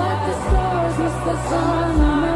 Like the stars miss the sun.